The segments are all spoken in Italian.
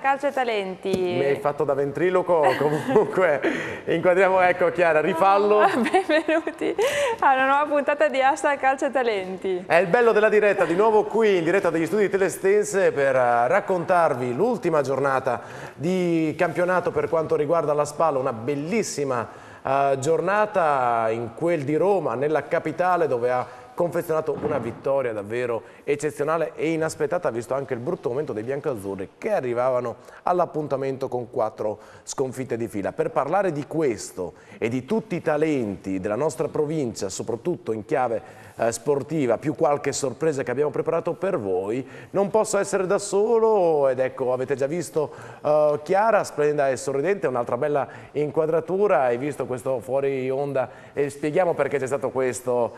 Calcio e Talenti. Mi hai fatto da ventriloco, comunque inquadriamo, ecco Chiara, rifallo. Benvenuti a una nuova puntata di Asta Calcio e Talenti. È il bello della diretta, di nuovo qui in diretta dagli studi di Telestense per eh, raccontarvi l'ultima giornata di campionato per quanto riguarda la Spalla, una bellissima uh, giornata in quel di Roma, nella capitale dove ha confezionato una vittoria davvero eccezionale e inaspettata visto anche il brutto momento dei biancazzurri che arrivavano all'appuntamento con quattro sconfitte di fila. Per parlare di questo e di tutti i talenti della nostra provincia, soprattutto in chiave eh, sportiva, più qualche sorpresa che abbiamo preparato per voi, non posso essere da solo ed ecco avete già visto uh, Chiara, splendida e sorridente, un'altra bella inquadratura, hai visto questo fuori onda e spieghiamo perché c'è stato questo,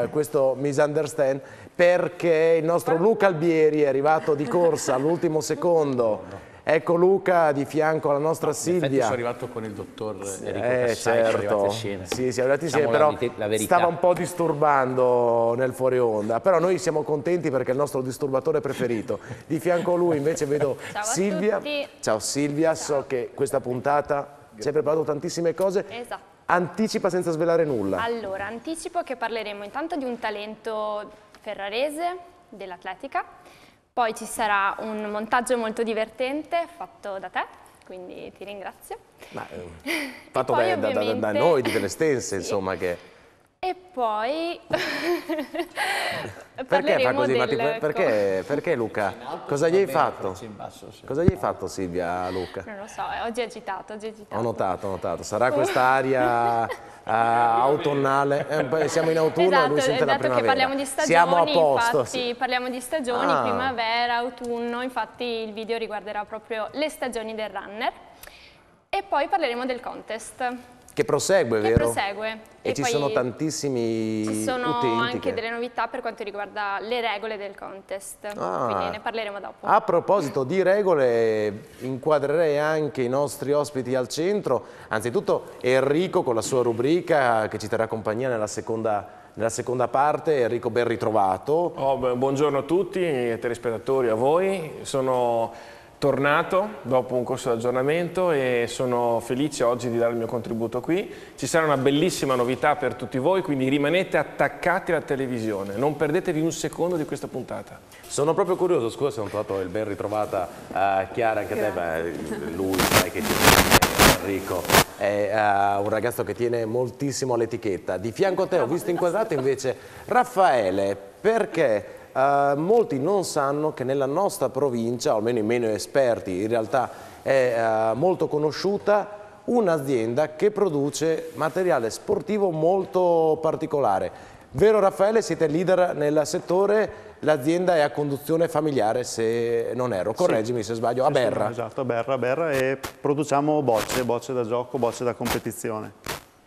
uh, questo misunderstand, perché il nostro Luca Albieri è arrivato di corsa all'ultimo secondo Ecco Luca di fianco alla nostra no, Silvia. In sono arrivato con il dottor Enrico eh, Cassai, certo. Sì, siamo arrivati insieme, però stava un po' disturbando nel fuori onda. Però noi siamo contenti perché è il nostro disturbatore preferito. Di fianco a lui invece vedo Ciao Silvia. Ciao Silvia, Ciao. so che questa puntata ci hai preparato tantissime cose. Esatto. Anticipa senza svelare nulla. Allora, anticipo che parleremo intanto di un talento ferrarese dell'atletica poi ci sarà un montaggio molto divertente fatto da te, quindi ti ringrazio. Ma, eh, fatto da, da, da, noi di Telestense, sì. insomma, che... E poi perché fa così? Del... Perché, perché, Luca? Cosa gli hai fatto? Cosa gli hai fatto Silvia Luca? Non lo so, oggi è agitato, oggi è agitato. Ho notato, ho notato. Sarà quest'aria uh, autunnale? Eh, siamo in autunno esatto, e lui sente la primavera. che parliamo di stagioni, siamo a posto. infatti parliamo di stagioni, ah. primavera, autunno, infatti il video riguarderà proprio le stagioni del runner. E poi parleremo del contest. Che prosegue, che vero? prosegue. E, e ci sono tantissimi Ci sono anche che... delle novità per quanto riguarda le regole del contest, ah. quindi ne parleremo dopo. A proposito di regole, inquadrerei anche i nostri ospiti al centro, anzitutto Enrico con la sua rubrica che ci terrà compagnia nella seconda nella seconda parte Enrico ben ritrovato. Oh, beh, buongiorno a tutti, ai telespettatori, a voi. Sono tornato dopo un corso di aggiornamento e sono felice oggi di dare il mio contributo qui. Ci sarà una bellissima novità per tutti voi, quindi rimanete attaccati alla televisione, non perdetevi un secondo di questa puntata. Sono proprio curioso, scusa se non ho trovato il ben ritrovata uh, Chiara, anche a te, beh, lui sai che ti Enrico, è uh, un ragazzo che tiene moltissimo all'etichetta. Di fianco a te ho visto inquadrato invece Raffaele, perché Uh, molti non sanno che nella nostra provincia, o almeno i meno esperti, in realtà è uh, molto conosciuta un'azienda che produce materiale sportivo molto particolare. Vero Raffaele, siete leader nel settore, l'azienda è a conduzione familiare se non erro, correggimi sì. se sbaglio, a Berra. Esatto, a Berra, a Berra e produciamo bocce, bocce da gioco, bocce da competizione.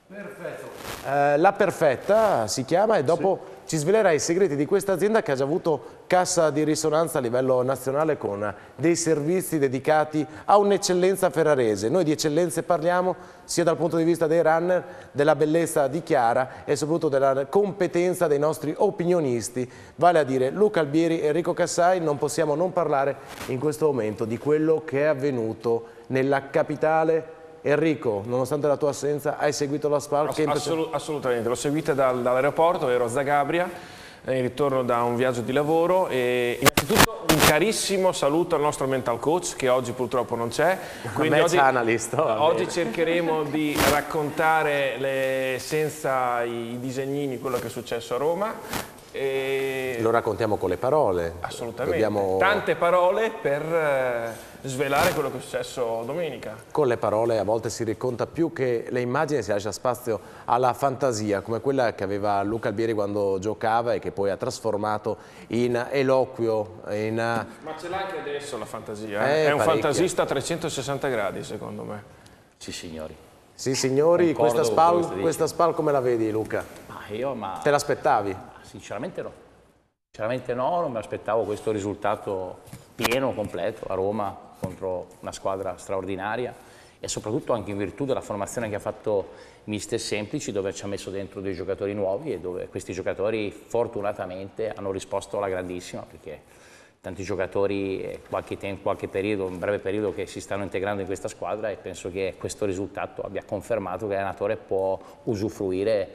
Perfetto. Eh, la Perfetta si chiama e dopo sì ci svelerai i segreti di questa azienda che ha già avuto cassa di risonanza a livello nazionale con dei servizi dedicati a un'eccellenza ferrarese. Noi di eccellenze parliamo sia dal punto di vista dei runner, della bellezza di Chiara e soprattutto della competenza dei nostri opinionisti, vale a dire Luca Albieri e Enrico Cassai, non possiamo non parlare in questo momento di quello che è avvenuto nella capitale Enrico, nonostante la tua assenza, hai seguito la SPAL? Assolut assolutamente, l'ho seguita dal, dall'aeroporto, ero a Zagabria, in ritorno da un viaggio di lavoro e innanzitutto un carissimo saluto al nostro mental coach che oggi purtroppo non c'è. Quindi oggi, analyst, oggi cercheremo di raccontare le, senza i disegnini quello che è successo a Roma e... Lo raccontiamo con le parole. Assolutamente. Dobbiamo... Tante parole per eh, svelare quello che è successo domenica. Con le parole a volte si racconta più che le immagini, si lascia spazio alla fantasia, come quella che aveva Luca Albieri quando giocava e che poi ha trasformato in eloquio. In... Ma ce l'ha anche adesso la fantasia, eh? è un parecchia. fantasista a 360 gradi secondo me. Sì signori. Sì signori, questa spal, questa spal come la vedi Luca? Ma io ma... Te l'aspettavi? Sinceramente no. Sinceramente no, non mi aspettavo questo risultato pieno, completo a Roma contro una squadra straordinaria e soprattutto anche in virtù della formazione che ha fatto Mister Semplici dove ci ha messo dentro dei giocatori nuovi e dove questi giocatori fortunatamente hanno risposto alla grandissima perché tanti giocatori, eh, qualche, tempo, qualche periodo, un breve periodo che si stanno integrando in questa squadra e penso che questo risultato abbia confermato che l'allenatore può usufruire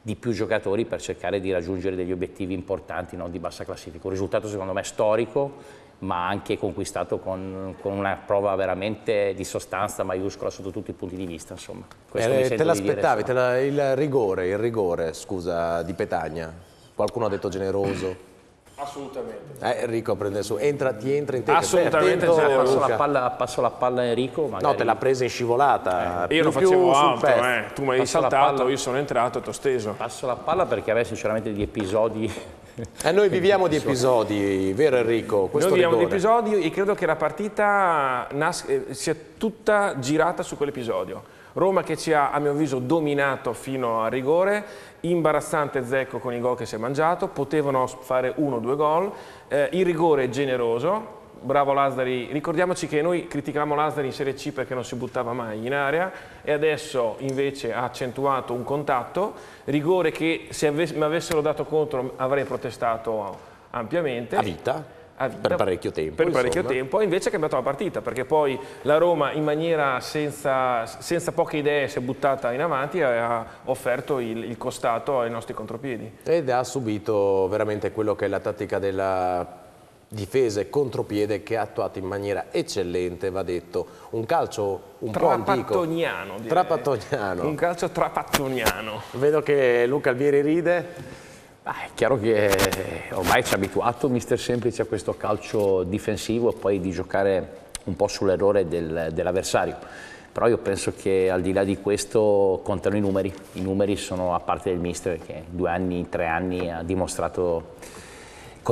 di più giocatori per cercare di raggiungere degli obiettivi importanti no, di bassa classifica. Un risultato secondo me storico, ma anche conquistato con, con, una prova veramente di sostanza maiuscola sotto tutti i punti di vista. Insomma. Eh, te l'aspettavi, il rigore, il rigore, scusa, di Petagna? Qualcuno ha detto generoso? Assolutamente. Eh, Enrico prende su, entra, ti entra in te. Assolutamente. Attento, passo, la palla, passo la palla a Enrico. Magari. No, te l'ha presa in scivolata. Eh, io lo facevo alto, eh. tu mi hai saltato, io sono entrato e ti ho steso. Passo la palla perché aveva sinceramente degli episodi eh, noi viviamo di episodi, vero Enrico? Questo noi viviamo rigore. di episodi e credo che la partita eh, sia tutta girata su quell'episodio. Roma che ci ha, a mio avviso, dominato fino al rigore, imbarazzante Zecco con i gol che si è mangiato, potevano fare uno o due gol, eh, il rigore generoso, bravo Lazzari, ricordiamoci che noi criticavamo Lazzari in Serie C perché non si buttava mai in area e adesso invece ha accentuato un contatto, rigore che se mi avessero dato contro avrei protestato ampiamente. A vita? per parecchio tempo. Per parecchio tempo, invece ha cambiato la partita, perché poi la Roma in maniera senza, senza poche idee si è buttata in avanti e ha offerto il, il, costato ai nostri contropiedi. Ed ha subito veramente quello che è la tattica della difesa e contropiede che ha attuato in maniera eccellente, va detto. Un calcio un po' antico. Trapattoniano. Trapattoniano. Un calcio trapattoniano. Vedo che Luca Alvieri ride. Ah, è chiaro che ormai ci ha abituato Mister Semplice a questo calcio difensivo e poi di giocare un po' sull'errore del, dell'avversario. Però io penso che al di là di questo contano i numeri. I numeri sono a parte del Mister che due anni, tre anni ha dimostrato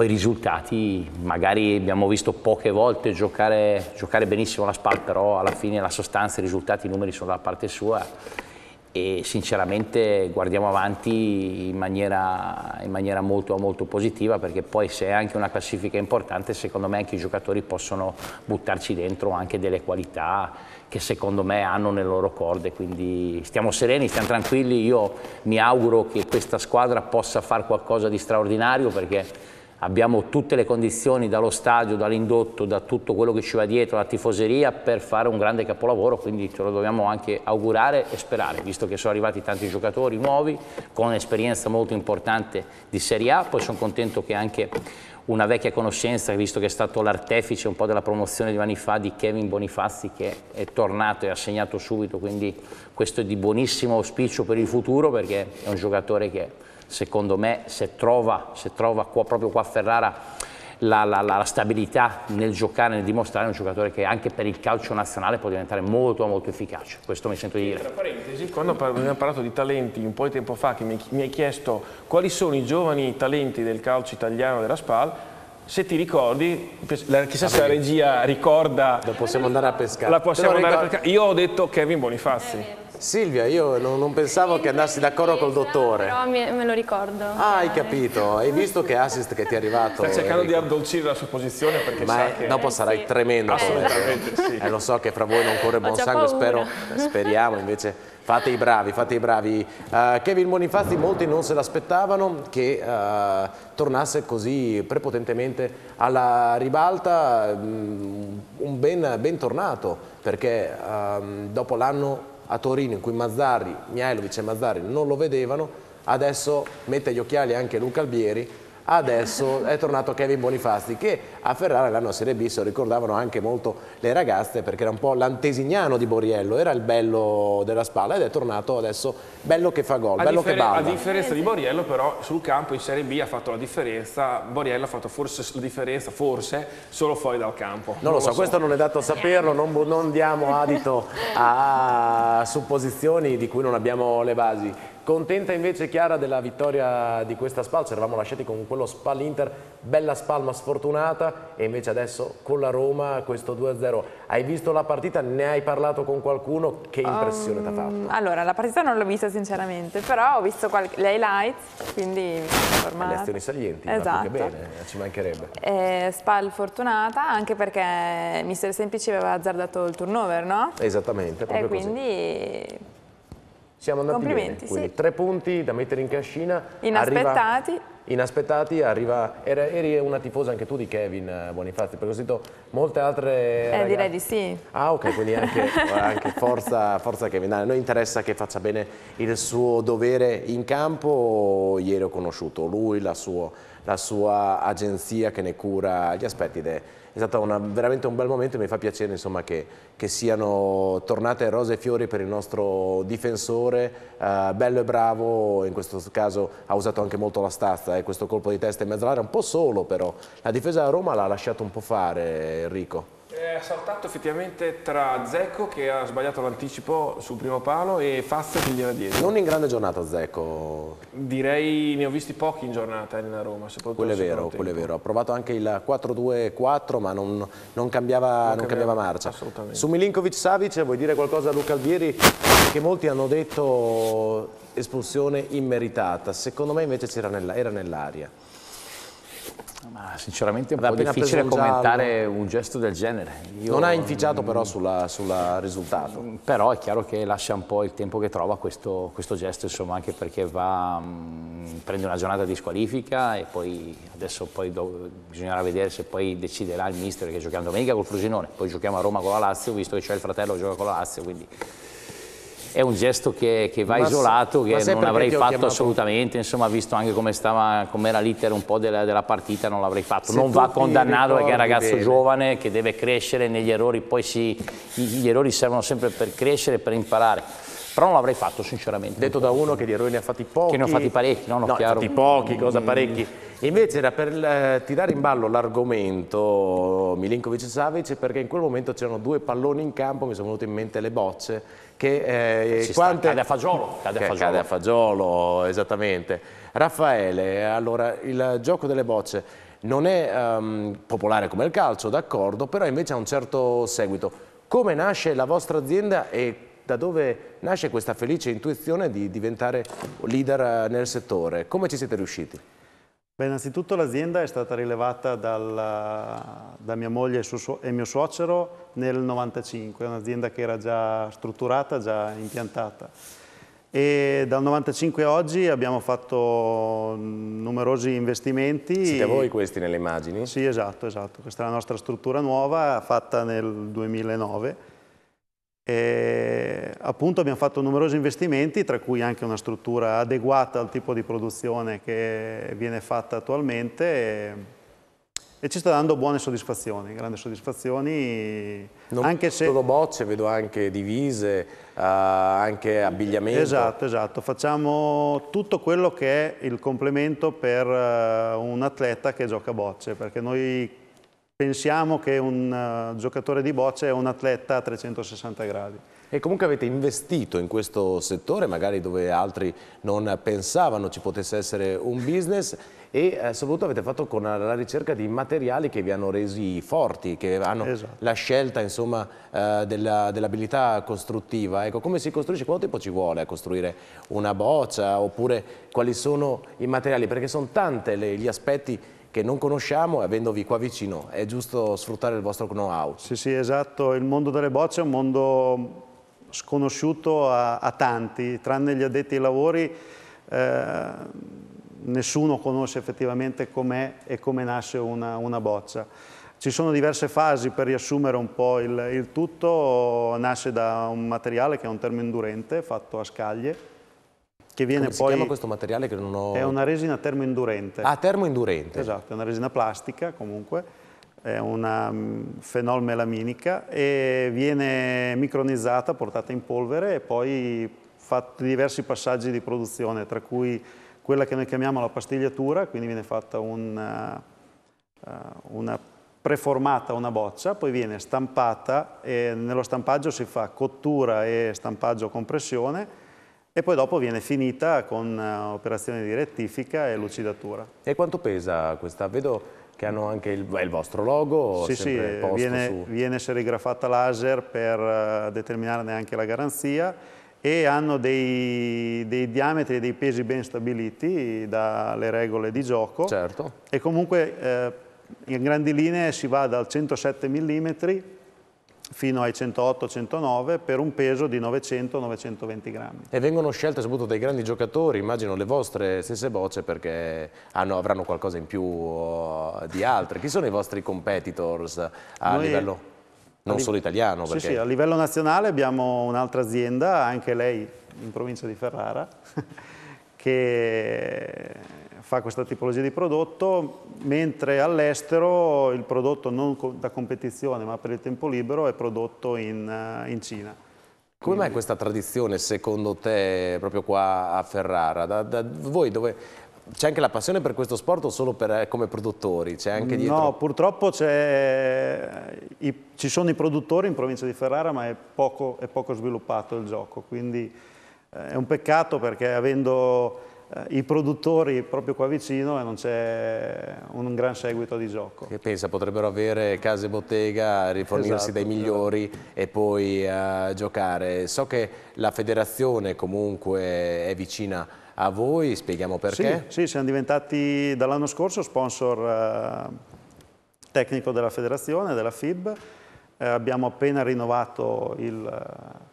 i risultati. Magari abbiamo visto poche volte giocare, giocare benissimo la SPAL, però alla fine la sostanza, i risultati, i numeri sono dalla parte sua e sinceramente guardiamo avanti in maniera, in maniera molto, molto, positiva perché poi se è anche una classifica importante secondo me anche i giocatori possono buttarci dentro anche delle qualità che secondo me hanno nelle loro corde quindi stiamo sereni, stiamo tranquilli io mi auguro che questa squadra possa fare qualcosa di straordinario perché abbiamo tutte le condizioni dallo stadio, dall'indotto, da tutto quello che ci va dietro, la tifoseria per fare un grande capolavoro, quindi ce lo dobbiamo anche augurare e sperare, visto che sono arrivati tanti giocatori nuovi con un'esperienza molto importante di Serie A, poi sono contento che anche una vecchia conoscenza, visto che è stato l'artefice un po' della promozione di anni fa di Kevin Bonifazzi che è tornato e ha segnato subito, quindi questo è di buonissimo auspicio per il futuro perché è un giocatore che secondo me se trova, se trova qua, proprio qua a Ferrara la, la, la, stabilità nel giocare, nel dimostrare, è un giocatore che anche per il calcio nazionale può diventare molto molto efficace, questo mi sento di dire. Tra parentesi, quando abbiamo parlato di talenti un po' di tempo fa che mi, mi hai chiesto quali sono i giovani talenti del calcio italiano della SPAL, se ti ricordi, chissà se la regia ricorda... Lo possiamo andare a pescare. La possiamo andare a pescare. Io ho detto Kevin Bonifazzi. Silvia, io non, non pensavo che andassi d'accordo col dottore. Però me, me, lo ricordo. Ah, hai capito. Hai visto che assist che ti è arrivato? Sta cercando Enrico. di addolcire la sua posizione perché Ma sa è, che... dopo sarai sì. tremendo. Assolutamente sì. Eh, lo so che fra voi non corre buon sangue, spero, speriamo invece fate i bravi, fate i bravi. Uh, Kevin Bonifazzi molti non se l'aspettavano che uh, tornasse così prepotentemente alla ribalta, um, un ben, ben, tornato perché um, dopo l'anno a Torino in cui Mazzarri, Mihailovic e Mazzarri non lo vedevano, adesso mette gli occhiali anche Luca Albieri adesso è tornato Kevin Bonifasti che a Ferrara l'anno a Serie B se lo ricordavano anche molto le ragazze perché era un po' l'antesignano di Boriello era il bello della spalla ed è tornato adesso bello che fa gol, bello che balla. a differenza di Boriello però sul campo in Serie B ha fatto la differenza Boriello ha fatto forse la differenza forse solo fuori dal campo. Non, non lo so, so, questo non è dato a saperlo non, non diamo adito a supposizioni di cui non abbiamo le basi Contenta invece Chiara della vittoria di questa SPAL, ci eravamo lasciati con quello SPAL Inter, bella SPAL ma sfortunata e invece adesso con la Roma questo 2-0. Hai visto la partita? Ne hai parlato con qualcuno? Che impressione um, ti ha fatto? Allora, la partita non l'ho vista sinceramente, però ho visto le highlights, quindi mi sono informata. Le azioni salienti, esatto. bene, eh, ci mancherebbe. E SPAL fortunata anche perché Mister Semplici aveva azzardato il turnover, no? Esattamente, proprio E quindi... Così siamo andati bene, quindi sì. tre punti da mettere in cascina. Inaspettati. Arriva inaspettati arriva, eri una tifosa anche tu di Kevin Bonifazzi, perché ho sentito molte altre Eh, ragazze- direi di sì. Ah ok, quindi anche, anche forza, forza Kevin. Dai, a noi interessa che faccia bene il suo dovere in campo. Ieri ho conosciuto lui, la, suo- la sua agenzia che ne cura gli aspetti. ed È, stato una- veramente un bel momento e mi fa piacere insomma, che, che siano tornate rose e fiori per il nostro difensore, eh, bello e bravo, in questo caso ha usato anche molto la stazza, eh, questo colpo di testa in mezzo all'area, un po' solo però. La difesa da Roma l'ha lasciato un po' fare Enrico. È saltato effettivamente tra Zecco che ha sbagliato l'anticipo sul primo palo e Fazio che gli era dietro. Non in grande giornata Zecco, Direi ne ho visti pochi in giornata in Roma, Quello è vero, quello è vero. Ha provato anche il 4-2-4 ma non, non cambiava, non cambiava cambiava, marcia. assolutamente. Su Milinkovic Savic vuoi dire qualcosa a Luca Albieri? Che molti hanno detto espulsione immeritata, secondo me invece nella- era nell'aria. Ma sinceramente è un po' difficile un giallo. commentare un gesto del genere. Io- Non ha inficiato però sulla- sul risultato. Però è chiaro che lascia un po' il tempo che trova questo, questo gesto, insomma, anche perché va, mh, prende una giornata di squalifica e poi adesso poi do- bisognerà vedere se poi deciderà il mister che giochiamo domenica col Frosinone, poi giochiamo a Roma con la Lazio, visto che c'è il fratello che gioca con la Lazio, quindi è un gesto che, che va Ma isolato, che non avrei fatto chiamato? assolutamente, insomma, visto anche come stava, com'era l'iter un po' della, della partita, non l'avrei fatto. Se non va condannato perché è un ragazzo bene. giovane che deve crescere negli errori, poi si, gli, gli errori servono sempre per crescere, per imparare. Però non l'avrei fatto, sinceramente. Detto da uno che di errori ne ha fatti pochi. Che ne ho fatti parecchi, no, no, no, chiaro. fatti pochi, cosa parecchi. Invece era per eh, tirare in ballo l'argomento Milinkovic-Savic perché in quel momento c'erano due palloni in campo, mi sono venute in mente le bocce, che eh, quante... cade a fagiolo, cade a fagiolo. cade a fagiolo, esattamente. Raffaele, allora il gioco delle bocce non è ehm, popolare come il calcio, d'accordo, però invece ha un certo seguito. Come nasce la vostra azienda e da dove nasce questa felice intuizione di diventare leader eh, nel settore? Come ci siete riusciti? Beh, innanzitutto l'azienda è stata rilevata dal- da mia moglie e, suo e mio suocero nel 95, è un'azienda che era già strutturata, già impiantata. E dal 95 a oggi abbiamo fatto numerosi investimenti. Siete voi questi nelle immagini? Sì, esatto, esatto. Questa è la nostra struttura nuova, fatta nel 2009. E appunto abbiamo fatto numerosi investimenti, tra cui anche una struttura adeguata al tipo di produzione che viene fatta attualmente e, e ci sta dando buone soddisfazioni, grandi soddisfazioni, Non anche se... solo bocce, vedo anche divise, eh, anche abbigliamento. Esatto, esatto. Facciamo tutto quello che è il complemento per eh, un atleta che gioca bocce, perché noi pensiamo che un eh, giocatore di bocce è un atleta a 360 gradi. E comunque avete investito in questo settore, magari dove altri non pensavano ci potesse essere un business e eh, soprattutto avete fatto con la ricerca di materiali che vi hanno resi forti, che hanno Esatto. la scelta insomma, eh, della- dell'abilità costruttiva. Ecco, come si costruisce? Quanto tempo ci vuole a costruire una boccia? Oppure quali sono i materiali? Perché sono tanti gli aspetti che non conosciamo e avendovi qua vicino è giusto sfruttare il vostro know-how. Sì, sì, esatto. Il mondo delle bocce è un mondo sconosciuto a, a tanti, tranne gli addetti ai lavori. eh, nessuno conosce effettivamente com'è e come nasce una, una boccia. Ci sono diverse fasi per riassumere un po' il, il tutto. Nasce da un materiale che è un termoindurente fatto a scaglie, che viene Come si poi... chiama questo materiale che non ho... È una resina termoindurente. Ah, termoindurente. Esatto, è una resina plastica comunque, è una mm, fenolmelaminica e viene micronizzata, portata in polvere e poi fatti diversi passaggi di produzione, tra cui quella che noi chiamiamo la pastigliatura, quindi viene fatta una, eh, una preformata una boccia, poi viene stampata e nello stampaggio si fa cottura e stampaggio con pressione e poi dopo viene finita con eh, operazioni di rettifica e lucidatura. E quanto pesa questa? Vedo che hanno anche il, il vostro logo Sì, sì, viene, su. viene serigrafata laser per eh, determinarne anche la garanzia e hanno dei, dei diametri e dei pesi ben stabiliti dalle regole di gioco Certo. e comunque eh, in grandi linee si va dal 107 mm fino ai 108-109 per un peso di 900-920 grammi. E vengono scelte soprattutto dai grandi giocatori, immagino le vostre stesse bocce perché hanno, avranno qualcosa in più uh, di altre. Chi sono i vostri competitors a Noi, livello non solo italiano? Perché... Sì, sì, a livello nazionale abbiamo un'altra azienda, anche lei in provincia di Ferrara, che fa questa tipologia di prodotto, mentre all'estero il prodotto non da competizione ma per il tempo libero è prodotto in, eh, in Cina. Come mai questa tradizione secondo te proprio qua a Ferrara? Da, da voi dove c'è anche la passione per questo sport o solo per, eh, come produttori? Dietro... No, purtroppo i, ci sono i produttori in provincia di Ferrara ma è poco, è poco sviluppato il gioco, quindi eh, è un peccato perché avendo i produttori proprio qua vicino e non c'è un gran seguito di gioco. Che pensa, potrebbero avere case bottega, rifornirsi esatto, dai migliori esatto. e poi uh, giocare. So che la federazione comunque è vicina a voi, spieghiamo perché? Sì, sì siamo diventati dall'anno scorso sponsor uh, tecnico della federazione, della FIB, uh, abbiamo appena rinnovato il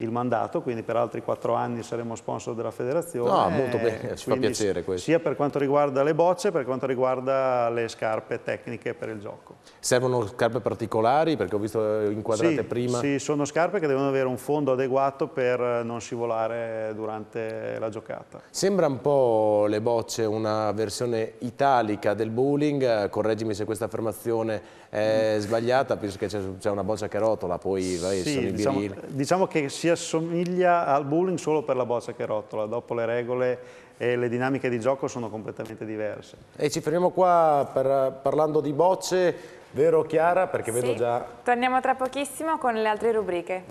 il mandato, quindi per altri quattro anni saremo sponsor della federazione. No, molto bene, ci fa piacere questo. Sia per quanto riguarda le bocce, per quanto riguarda le scarpe tecniche per il gioco. Servono scarpe particolari, perché ho visto inquadrate sì, prima? Sì, sono scarpe che devono avere un fondo adeguato per non scivolare durante la giocata. Sembra un po' le bocce una versione italica del bowling, correggimi se questa affermazione è sbagliata, penso che c'è una boccia che rotola, poi vai, sì, sono i diciamo, diciamo che si assomiglia al bowling solo per la boccia che rotola, dopo le regole e le dinamiche di gioco sono completamente diverse. E ci fermiamo qua per, parlando di bocce, vero Chiara? Perché vedo sì. già... Torniamo tra pochissimo con le altre rubriche.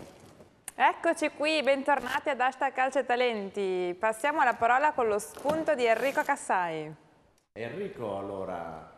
Eccoci qui, bentornati ad Hashtag Calcio e Talenti. Passiamo la parola con lo spunto di Enrico Cassai. Enrico, allora,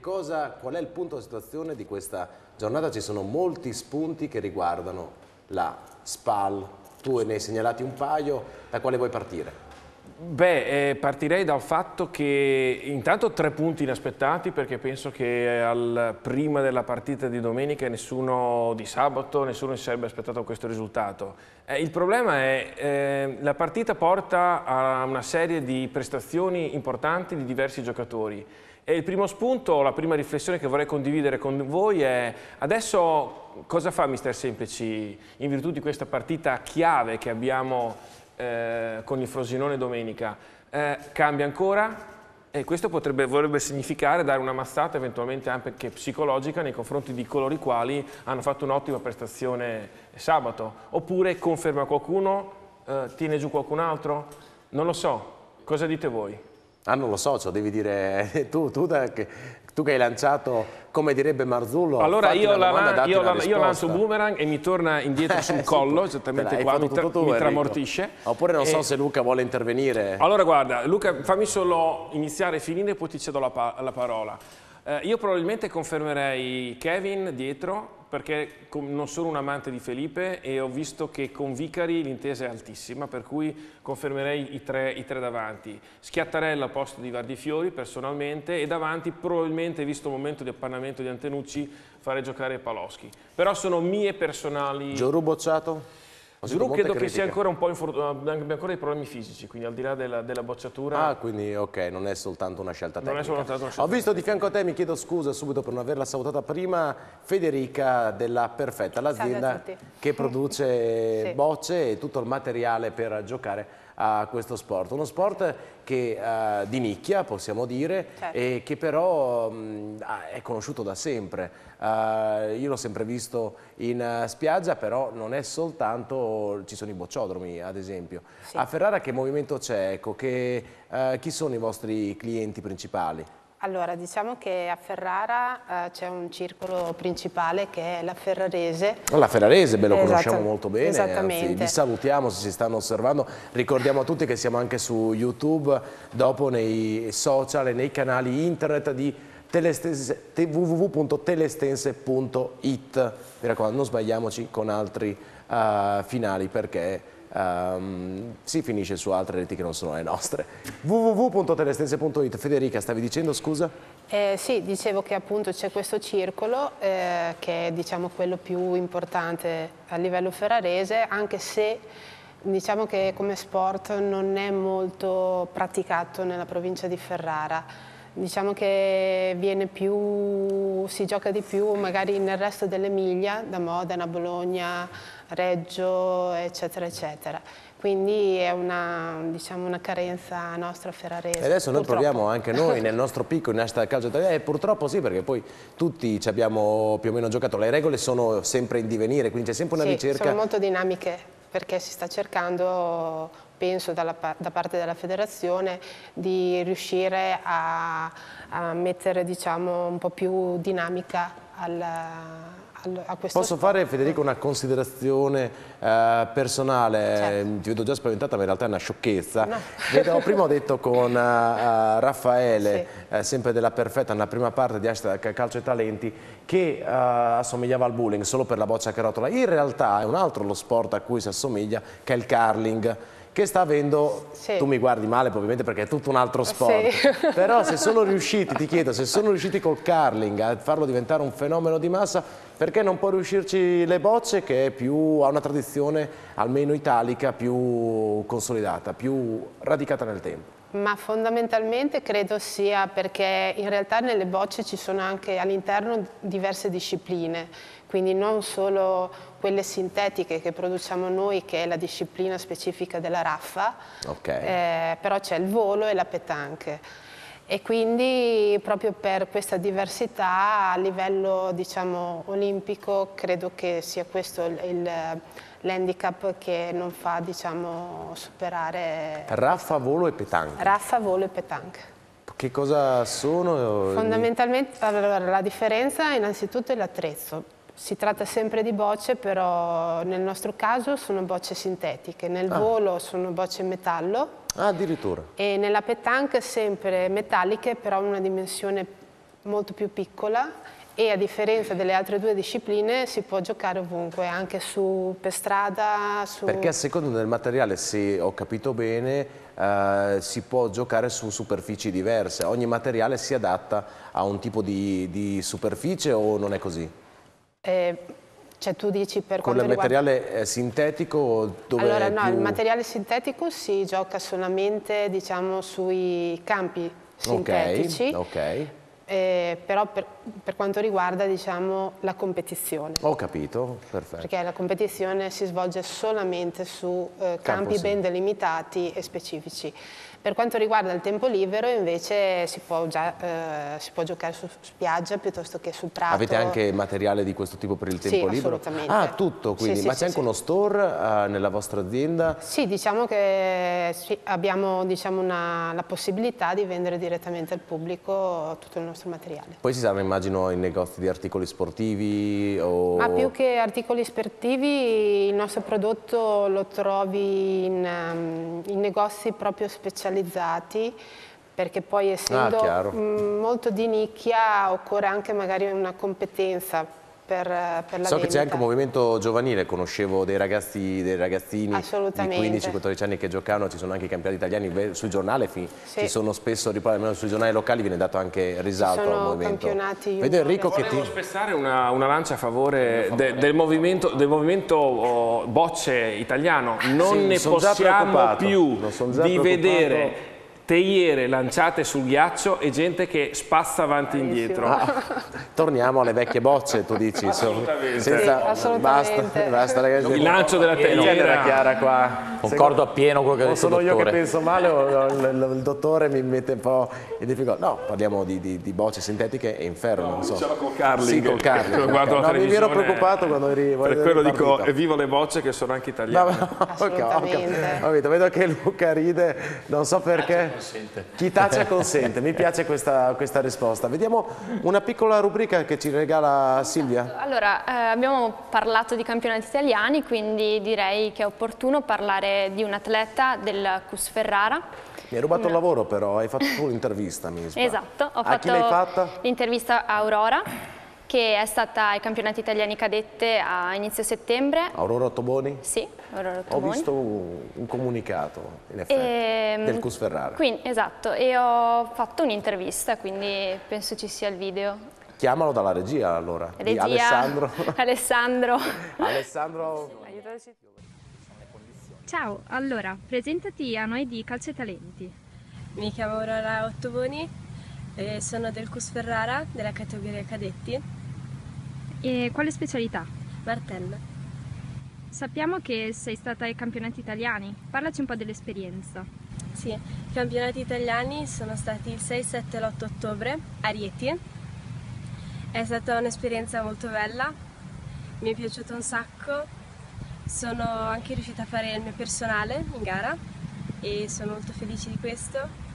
Cosa, qual è il punto di situazione di questa giornata? Ci sono molti spunti che riguardano la SPAL, tu ne hai segnalati un paio, da quale vuoi partire? Beh, eh, partirei dal fatto che intanto tre punti inaspettati perché penso che al, prima della partita di domenica nessuno di sabato, nessuno si sarebbe aspettato questo risultato. Eh, il problema è che eh, la partita porta a una serie di prestazioni importanti di diversi giocatori e il primo spunto, la prima riflessione che vorrei condividere con voi è adesso cosa fa Mister Semplici in virtù di questa partita chiave che abbiamo eh, con il Frosinone domenica? Eh, cambia ancora? E questo potrebbe, vorrebbe significare dare una mazzata eventualmente anche psicologica nei confronti di coloro i quali hanno fatto un'ottima prestazione sabato. Oppure conferma qualcuno, eh, tiene giù qualcun altro? Non lo so. Cosa dite voi? Ah, non lo so, cioè devi dire tu, tu, che, tu che hai lanciato, come direbbe Marzullo, allora io, la, domanda, io, la, io lancio boomerang e mi torna indietro sul collo, esattamente qua, mi, tra, tu, mi tramortisce. Oppure non e... so se Luca vuole intervenire. Allora guarda, Luca fammi solo iniziare e finire e poi ti cedo la, la parola. Eh, io probabilmente confermerei Kevin dietro perché non sono un amante di Felipe e ho visto che con Vicari l'intesa è altissima, per cui confermerei i tre, i tre davanti. Schiattarella al posto di Vardifiori personalmente e davanti probabilmente, visto il momento di appannamento di Antenucci, farei giocare Paloschi. Però sono mie personali... Gioru bocciato? Giroud credo che sia ancora un po' abbia ancora dei problemi fisici, quindi al di là della, della, bocciatura... Ah, quindi ok, non è soltanto una scelta tecnica. Non è soltanto una scelta Ho visto di fianco a te, mi chiedo scusa subito per non averla salutata prima, Federica della Perfetta, l'azienda che produce sì. bocce e tutto il materiale per giocare a questo sport. Uno sport che, uh, di nicchia, possiamo dire, certo. e che però mh, è conosciuto da sempre. Uh, io l'ho sempre visto in uh, spiaggia, però non è soltanto, ci sono i bocciodromi ad esempio. Sì. A Ferrara che movimento c'è? Ecco, chi sono i vostri clienti principali? Allora, diciamo che a Ferrara eh, c'è un circolo principale che è la Ferrarese. La Ferrarese, beh, lo Esatta conosciamo molto bene, Esattamente. Anzi, vi salutiamo se si stanno osservando. Ricordiamo a tutti che siamo anche su YouTube, dopo nei social e nei canali internet di www.telestense.it. Mi raccomando, non sbagliamoci con altri uh, finali perché um, si finisce su altre reti che non sono le nostre. www.telestense.it Federica, stavi dicendo scusa? Eh, sì, dicevo che appunto c'è questo circolo eh, che è diciamo, quello più importante a livello ferrarese, anche se diciamo che come sport non è molto praticato nella provincia di Ferrara. Diciamo che più, si gioca di più magari nel resto dell'Emilia, da Modena, Bologna, Reggio, eccetera, eccetera. Quindi è una, diciamo, una carenza nostra ferrarese. E adesso noi purtroppo. proviamo anche noi nel nostro picco in nascita del calcio italiano e purtroppo sì perché poi tutti ci abbiamo più o meno giocato, le regole sono sempre in divenire, quindi c'è sempre una sì, ricerca. sono molto dinamiche perché si sta cercando, penso dalla, da parte della federazione, di riuscire a, a mettere diciamo, un po' più dinamica al, a questo Posso sport. fare Federico una considerazione eh, personale, Certo. ti vedo già spaventata ma in realtà è una sciocchezza. No. Vedo, prima ho detto con eh, Raffaele, eh, sempre della Perfetta, nella prima parte di Hashtag Calcio e Talenti, che eh, assomigliava al bullying solo per la boccia che rotola. In realtà è un altro lo sport a cui si assomiglia, che è il curling che sta avendo, Sì. tu mi guardi male probabilmente perché è tutto un altro sport, Sì. però se sono riusciti, ti chiedo, se sono riusciti col curling a farlo diventare un fenomeno di massa, perché non può riuscirci le bocce che è più, ha una tradizione almeno italica più consolidata, più radicata nel tempo? Ma fondamentalmente credo sia perché in realtà nelle bocce ci sono anche all'interno diverse discipline, quindi non solo quelle sintetiche che produciamo noi, che è la disciplina specifica della raffa, Ok. eh, però c'è il volo e la petanche. E quindi proprio per questa diversità a livello diciamo, olimpico credo che sia questo il- l'handicap che non fa diciamo, superare Raffa, volo e petanque. Raffa, volo e petanque. Che cosa sono? Fondamentalmente allora, la differenza innanzitutto è l'attrezzo. Si tratta sempre di bocce, però nel nostro caso sono bocce sintetiche, nel volo sono bocce in metallo Ah, addirittura. e nella petanque sempre metalliche, però una dimensione molto più piccola e a differenza delle altre due discipline si può giocare ovunque, anche su, per strada, su... Perché a seconda del materiale, se ho capito bene, eh, si può giocare su superfici diverse. Ogni materiale si adatta a un tipo di, di superficie o non è così? Eh, cioè tu dici per Con il riguarda... materiale eh, sintetico dove Allora no, più... il materiale sintetico si gioca solamente diciamo, sui campi sintetici, Ok, ok. eh, però per, per quanto riguarda diciamo, la competizione. Ho capito, perfetto. Perché la competizione si svolge solamente su eh, campi sì. ben delimitati e specifici. Per quanto riguarda il tempo libero invece si può, già, eh, si può giocare su spiaggia piuttosto che sul prato. Avete anche materiale di questo tipo per il Sì, tempo libero? assolutamente. Ah, tutto quindi, Sì, sì, ma c'è sì, anche sì. uno store eh, nella vostra azienda? Sì, diciamo che sì, abbiamo diciamo, una- la possibilità di vendere direttamente al pubblico tutto il nostro materiale. Poi si saranno immagino in negozi di articoli sportivi o... Ma più che articoli sportivi, il nostro prodotto lo trovi in, ehm, in negozi proprio specializzati perché poi essendo Ah, chiaro. mh, molto di nicchia occorre anche magari una competenza per, per la So che c'è anche vendita. un movimento giovanile, conoscevo dei ragazzi, dei ragazzini di Assolutamente. 15-14 anni che giocavano, ci sono anche i campionati italiani sul giornale, fi- Sì. ci sono spesso, almeno sui giornali locali viene dato anche risalto sono al movimento. campionati Vedo Enrico che Volevo ti... spezzare una, una lancia a favore de- del movimento, del movimento oh, bocce italiano. Non Sì, ne possiamo più di preoccupato. vedere teiere lanciate sul ghiaccio e gente che spazza avanti e indietro. Ah, torniamo alle vecchie bocce, tu dici. Assolutamente. Sì, assolutamente. Basta, basta ragazzi. Il lancio della teiera. Chiara qua. Concordo appieno con quello che ha detto il sono io che penso male o o il, il- il dottore mi mette un po' in difficoltà? No, parliamo di, di- di bocce sintetiche e inferno, non so. diciamo col curling. Sì, col curling. Guardo la no, mi ero preoccupato quando eri Per quello dico, partito. evviva le bocce che sono anche No, italiane. no, capito, Assolutamente. ho capito. vedo che Luca ride, non so perché. Chi taccia consente, mi piace questa, questa risposta. Vediamo una piccola rubrica che ci regala Silvia. Allora, eh, abbiamo parlato di campionati italiani, quindi direi che è opportuno parlare di un atleta del CUS Ferrara. Mi hai rubato il lavoro però, hai fatto tu l'intervista, mi sbaglio. Esatto, ho A fatto chi l'hai fatta? l'intervista a Aurora che è stata ai campionati italiani cadette a inizio settembre. Aurora Ottoboni? Sì, Aurora Ho Ottoboni. visto un, un comunicato, in effetti, Ehm, del Cus Ferrara. Quindi, esatto, e ho fatto un'intervista, quindi penso ci sia il video. Chiamalo dalla regia allora, di Regia, Alessandro. Alessandro. Alessandro. Ciao, allora, presentati a noi di Calcio e Talenti. Mi chiamo Aurora Ottoboni, e sono del CUS Ferrara della categoria cadetti, E quale specialità? Martella. Sappiamo che sei stata ai campionati italiani, parlaci un po' dell'esperienza. Sì, i campionati italiani sono stati il 6, 7 e l'8 ottobre a Rieti. È stata un'esperienza molto bella, mi è piaciuto un sacco. Sono anche riuscita a fare il mio personale in gara e sono molto felice di questo.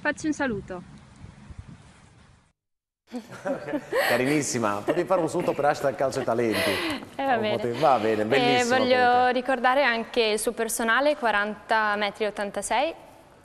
Facci un saluto. carinissima, potevi fare un saluto per hashtag Calcio e Talenti. Eh, va bene. potevi- va bene, E bellissimo. voglio comunque. ricordare anche il suo personale, 40 metri e 86.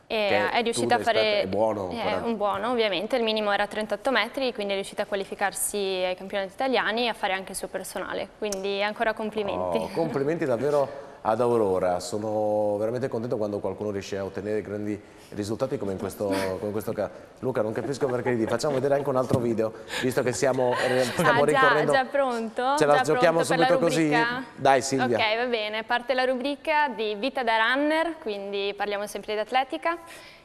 E è riuscita a fare è buono, 40. un buono ovviamente il minimo era 38 metri quindi è riuscita a qualificarsi ai campionati italiani e a fare anche il suo personale quindi ancora complimenti Oh, complimenti davvero ad Aurora, sono veramente contento quando qualcuno riesce a ottenere grandi risultati come in questo, come in questo caso. Luca, non capisco perché ridi, facciamo vedere anche un altro video, visto che siamo, eh, stiamo Ah, già, ricorrendo... già pronto? Ce la Già giochiamo subito così? Dai Silvia. Ok, va bene. Parte la rubrica di vita da runner, quindi parliamo sempre di atletica.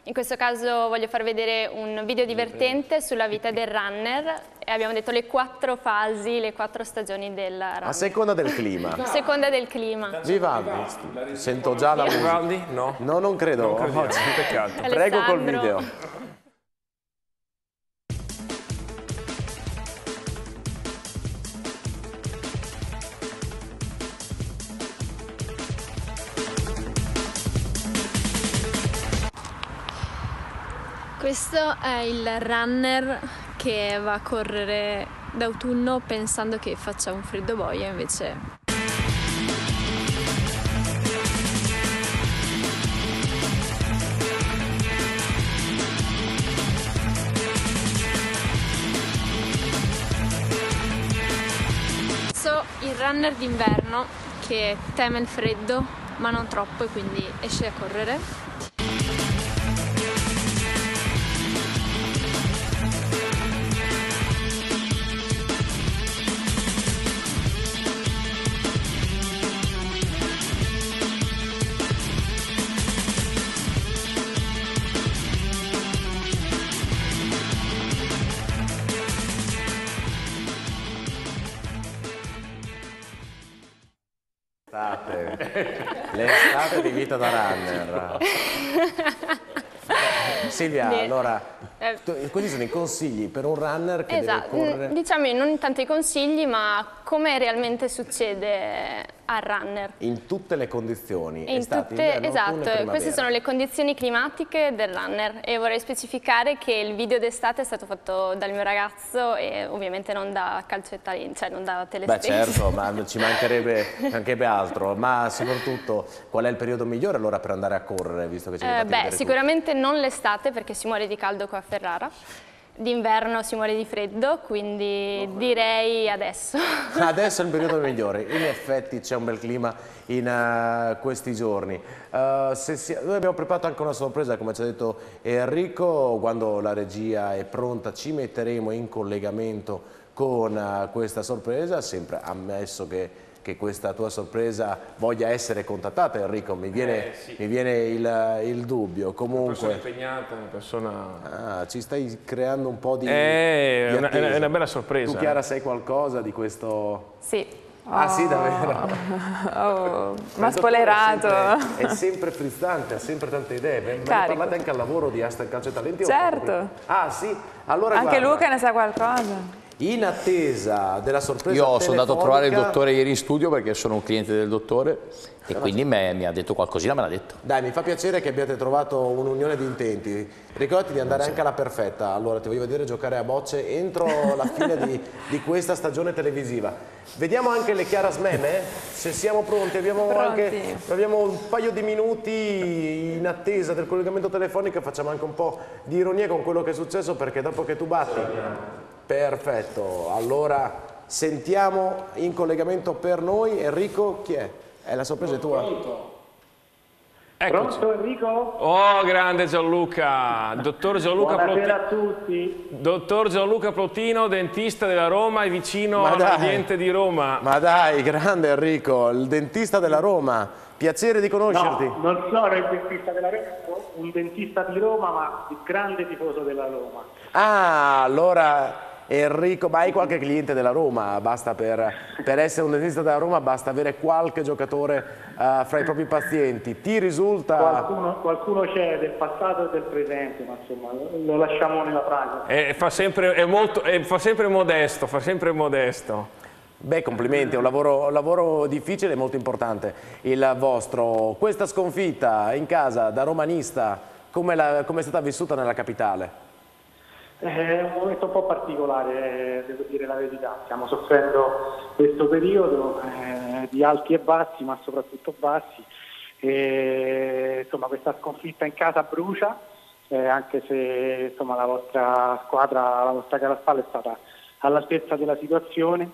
In questo caso voglio far vedere un video divertente sulla vita del runner e abbiamo detto le quattro fasi, le quattro stagioni del runner. A seconda del clima. A seconda del clima. Vivaldi, sento già la musica. Vivaldi? No. No, non credo. Non crediamo, peccato. Prego col video. Questo è il runner che va a correre d'autunno pensando che faccia un freddo boia, invece il runner d'inverno che teme il freddo, ma non troppo e quindi esce a correre. L'estate. Di vita da runner. Silvia, Beh, allora, eh. questi sono i consigli per un runner che Esatto, deve correre. diciamo non tanto i consigli, ma come realmente succede al runner. In tutte le condizioni, In estate, tutte- inverno, esatto, queste sono le condizioni climatiche del runner. E vorrei specificare che il video d'estate è stato fatto dal mio ragazzo e ovviamente non da calcio e talento, cioè non da Beh telespense. certo, ma ci mancherebbe anche altro, ma soprattutto qual è il periodo migliore allora per andare a correre, visto che ci Eh, beh, sicuramente non l'estate perché si muore di caldo qua a Ferrara, d'inverno si muore di freddo, quindi direi adesso. Adesso è il periodo migliore, in effetti c'è un bel clima in eh, questi giorni. Se si- noi abbiamo preparato anche una sorpresa, come ci ha detto Enrico, quando la regia è pronta ci metteremo in collegamento con eh, questa sorpresa, sempre ammesso che che questa tua sorpresa voglia essere contattata Enrico, mi viene, mi viene il, il dubbio, Una persona comunque impegnata, una persona... ah, ci stai creando un po' di, Eh, di è una- è una- bella sorpresa, Tu Chiara sai qualcosa di questo? Sì. Ah sì, davvero? Oh, ma Il dottore spoilerato. È sempre, è sempre frizzante, ha sempre tante idee. Carico. parlate anche al lavoro di Hashtag Calcio e Talenti? o Certo. proprio- Ah sì? Allora Anche guarda, Luca ne sa qualcosa. In attesa della sorpresa Io sono andato a trovare il dottore ieri in studio perché sono un cliente del dottore e quindi me- mi ha detto qualcosina, me l'ha detto. Dai, mi fa piacere che abbiate trovato un'unione di intenti. Ricordati di andare anche alla perfetta. Allora, ti voglio vedere giocare a bocce entro la fine di, di questa stagione televisiva. Vediamo anche le Chiara Smeme? Se siamo pronti, abbiamo Pronti. anche abbiamo un paio di minuti in attesa del collegamento telefonico. Facciamo anche un po' di ironia con quello che è successo perché dopo che tu batti. Perfetto. Allora sentiamo in collegamento per noi Enrico chi è? È la sorpresa è tua? Eccoci. Pronto Enrico? Oh, grande Gianluca, dottor Gianluca Buonasera a Plotino. tutti. Dottor Gianluca Plotino, dentista della Roma e vicino all'ambiente di Roma. Ma dai, grande Enrico, il dentista della Roma. Piacere di conoscerti. No, non sono il dentista della Roma, un dentista di Roma, ma il grande tifoso della Roma. Ah, allora Enrico, ma hai qualche cliente della Roma? Basta per, per essere un dentista della Roma, basta avere qualche giocatore eh, fra i propri pazienti. Ti risulta... Qualcuno, qualcuno c'è del passato e del presente, ma insomma lo lasciamo nella pratica. E fa sempre, è molto, e fa sempre modesto, fa sempre modesto. Beh, complimenti, è un lavoro, un lavoro difficile e molto importante il vostro. Questa sconfitta in casa da romanista, come, la- come è stata vissuta nella capitale? È un momento un po' particolare, eh, devo dire la verità. Stiamo soffrendo questo periodo eh, di alti e bassi, ma soprattutto bassi. E, insomma, questa sconfitta in casa brucia, eh, anche se insomma, la vostra squadra, la vostra gara a spalle è stata all'altezza della situazione.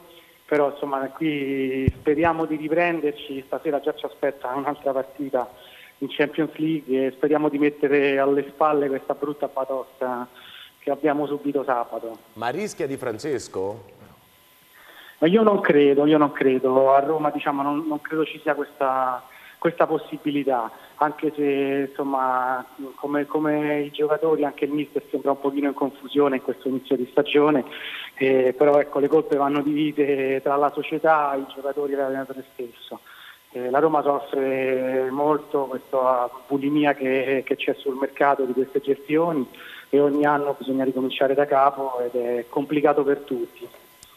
Però insomma, qui speriamo di riprenderci. Stasera già ci aspetta un'altra partita in Champions League e speriamo di mettere alle spalle questa brutta batosta che abbiamo subito sabato. Ma rischia di Francesco? Ma io non credo, io non credo, a Roma diciamo, non, non credo ci sia questa, questa possibilità, anche se insomma, come, come i giocatori anche il mister sembra un pochino in confusione in questo inizio di stagione, eh, però ecco, le colpe vanno divise tra la società, i giocatori e l'allenatore stesso. Eh, la Roma soffre molto questa bulimia che, che c'è sul mercato di queste gestioni e ogni anno bisogna ricominciare da capo ed è complicato per tutti.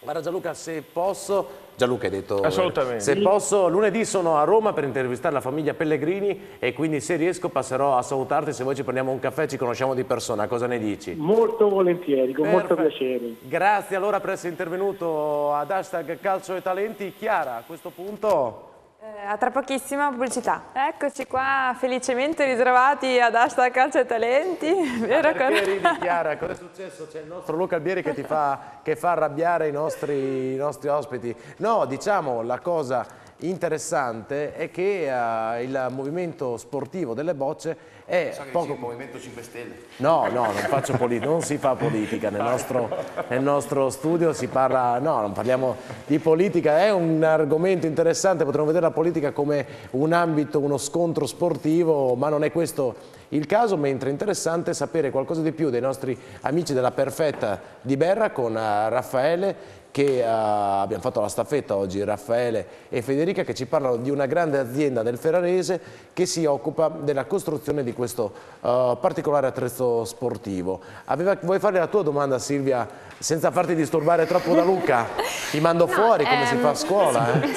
Guarda Gianluca, se posso, Gianluca hai detto, Assolutamente. se posso, lunedì sono a Roma per intervistare la famiglia Pellegrini e quindi se riesco passerò a salutarti, se vuoi ci prendiamo un caffè, ci conosciamo di persona, cosa ne dici? Molto volentieri, con molto Perfetto. piacere. Grazie allora per essere intervenuto ad hashtag Calcio e Talenti. Chiara, a questo punto... Eh, a tra pochissima pubblicità. Eccoci qua, felicemente ritrovati ad hashtag calcio e talenti. Vero? Perché ridi Chiara? Cosa è successo? C'è il nostro Luca Albieri che ti fa, che fa arrabbiare i nostri, i nostri ospiti. No, diciamo la cosa interessante è che eh, il movimento sportivo delle bocce è poco... Movimento 5 Stelle. No, no, non, faccio poli- non si fa politica nel nostro, nel nostro studio, si parla, no, non parliamo di politica, è un argomento interessante, potremmo vedere la politica come un ambito, uno scontro sportivo, ma non è questo il caso, mentre è interessante sapere qualcosa di più dei nostri amici della Perfetta di Berra con eh, Raffaele che eh, abbiamo fatto la staffetta oggi, Raffaele e Federica, che ci parlano di una grande azienda del Ferrarese che si occupa della costruzione di questo eh, particolare attrezzo sportivo. Aveva- vuoi fare la tua domanda Silvia senza farti disturbare troppo da Luca? Ti mando fuori come si fa a scuola. Eh?